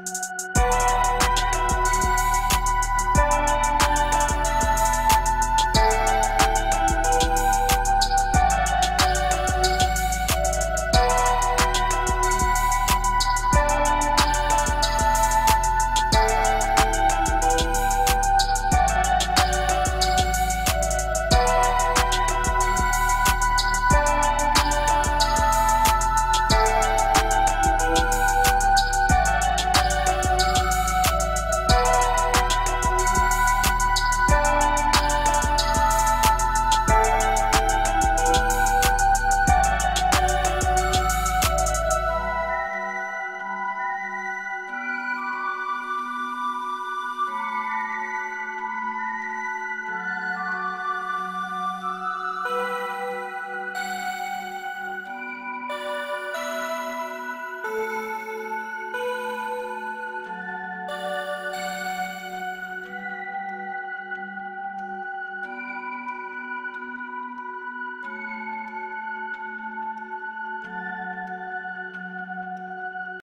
Música